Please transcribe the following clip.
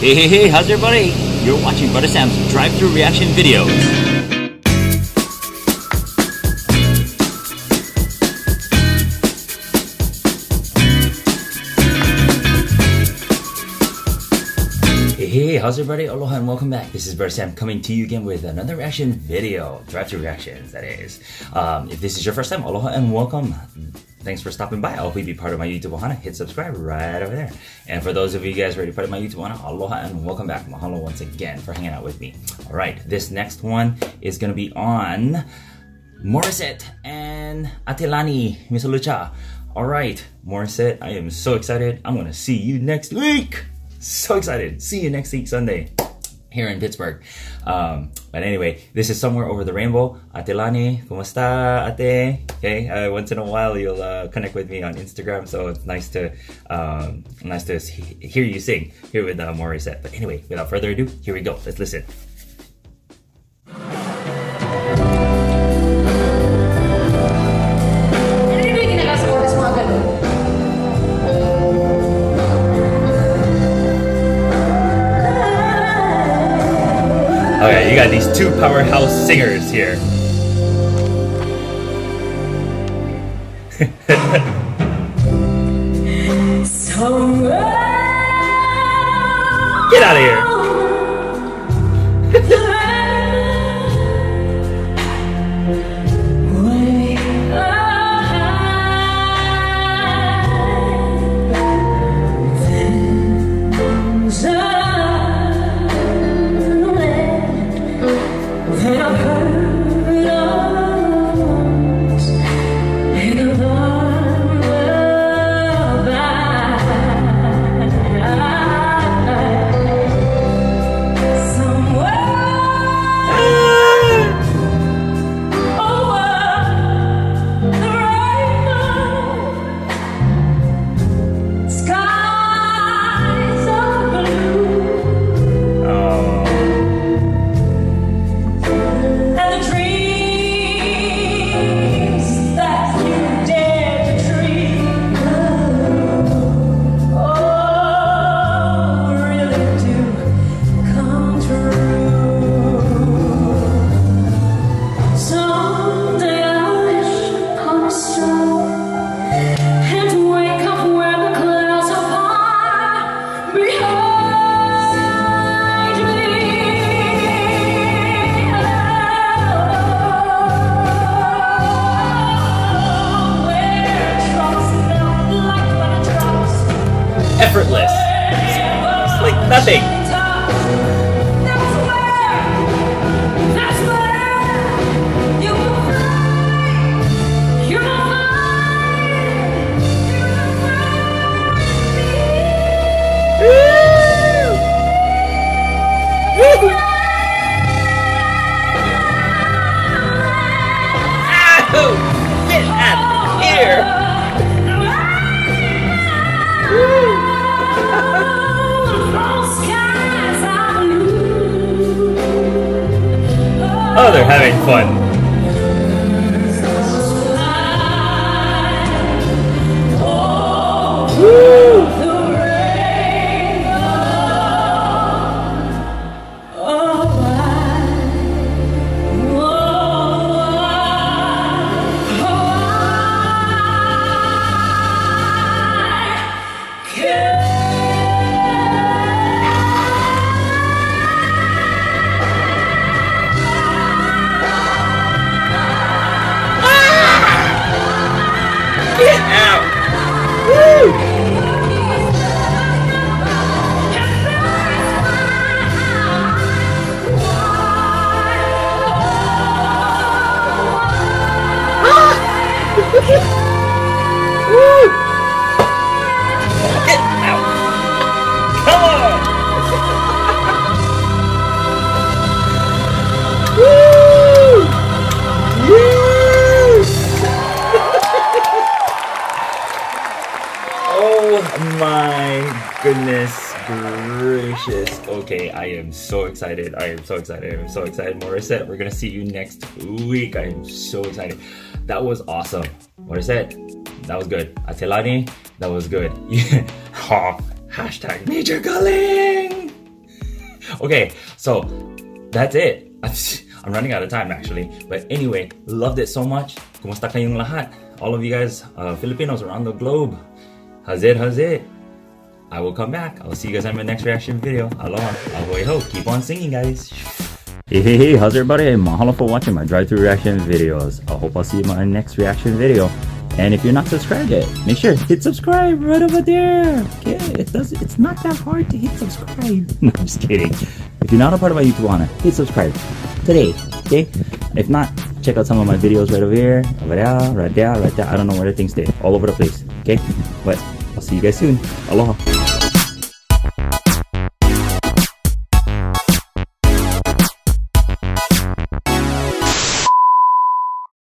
Hey, hey, hey, how's everybody? You're watching Bruddah Sam's drive-through reaction videos. Hey, hey, how's everybody? Aloha and welcome back. This is Brother Sam coming to you again with another reaction video. Drive-through reactions, that is. Um, if this is your first time, aloha and welcome. Thanks for stopping by. I hope you be part of my YouTube ohana. Hit subscribe right over there. And for those of you guys already part of my YouTube ohana, aloha and welcome back. Mahalo once again for hanging out with me. All right, this next one is going to be on Morissette and Ate Lani Misalucha. All right, Morissette, I am so excited. I'm going to see you next week. So excited. See you next week, Sunday here in Pittsburgh. Um, but anyway, this is Somewhere Over the Rainbow. Ate Lani, kumusta ate? Okay, uh, once in a while you'll uh, connect with me on Instagram, so it's nice to um, nice to hear you sing here with uh, Morissette. But anyway, without further ado, here we go. Let's listen. Okay, you got these two powerhouse singers here. Get out of here! Take a effortless. It's like nothing. Oh, they're having fun. Goodness gracious. Okay, I am so excited. I am so excited. I am so excited. Morissette, we're gonna see you next week. I am so excited. That was awesome. Morissette, that was good. Ate Lani, that was good. Oh, hashtag Major Galing. okay, so that's it. I'm running out of time actually. But anyway, loved it so much. Kumusta kayong lahat? All of you guys, uh, Filipinos around the globe. Hazir, hazir. I will come back. I'll see you guys on my next reaction video. Aloha. A hui hou. Keep on singing, guys. Hey, hey, hey, how's everybody? Mahalo for watching my drive-through reaction videos. I hope I'll see you in my next reaction video. And if you're not subscribed yet, make sure hit subscribe right over there. Okay, it does. It's not that hard to hit subscribe. No, I'm just kidding. If you're not a part of my YouTube channel, hit subscribe today. Okay. If not, check out some of my videos right over here, over there, right there, right there. I don't know where the things stay. All over the place. Okay. But see you guys soon. Aloha.